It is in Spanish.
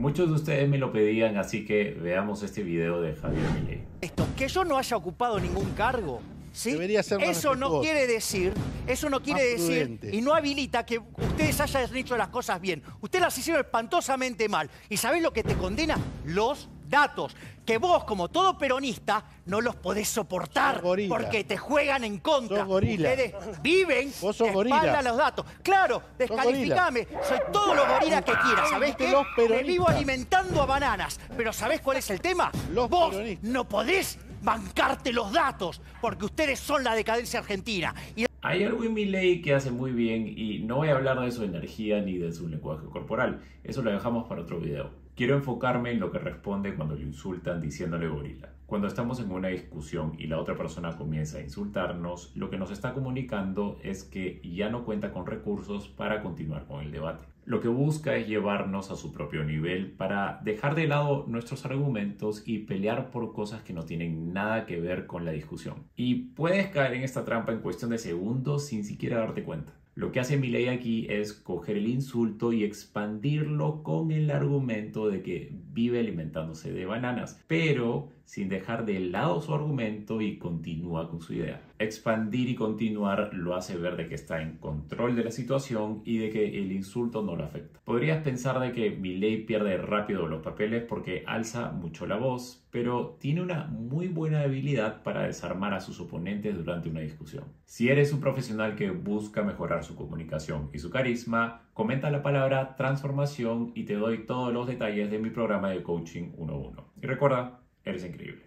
Muchos de ustedes me lo pedían, así que veamos este video de Javier Milei. Esto, que yo no haya ocupado ningún cargo. ¿sí? Debería ser más eso no quiere decir, eso no quiere decir prudente. y no habilita que ustedes hayan hecho las cosas bien. Ustedes las hicieron espantosamente mal. ¿Y sabés lo que te condena? Los datos. Que vos, como todo peronista, no los podés soportar porque te juegan en contra. Ustedes viven Vos sos espalda los datos. Claro, descalificame. Soy todo lo gorila que quieras. ¿Sabés qué? Me vivo alimentando a bananas. Pero ¿sabés cuál es el tema? Los vos peronistas. no podés bancarte los datos porque ustedes son la decadencia argentina. Y Hay algo en Milei que hace muy bien y no voy a hablar de su energía ni de su lenguaje corporal, eso lo dejamos para otro video. Quiero enfocarme en lo que responde cuando lo insultan diciéndole gorila. Cuando estamos en una discusión y la otra persona comienza a insultarnos, lo que nos está comunicando es que ya no cuenta con recursos para continuar con el debate. Lo que busca es llevarnos a su propio nivel para dejar de lado nuestros argumentos y pelear por cosas que no tienen nada que ver con la discusión. Y puedes caer en esta trampa en cuestión de segundos sin siquiera darte cuenta. Lo que hace Milei aquí es coger el insulto y expandirlo con el argumento de que vive alimentándose de bananas, pero sin dejar de lado su argumento y continúa con su idea. Expandir y continuar lo hace ver de que está en control de la situación y de que el insulto no lo afecta. Podrías pensar de que Milei pierde rápido los papeles porque alza mucho la voz, pero tiene una muy buena habilidad para desarmar a sus oponentes durante una discusión. Si eres un profesional que busca mejorar su comunicación y su carisma, comenta la palabra transformación y te doy todos los detalles de mi programa de coaching 1-1. Y recuerda, eres increíble.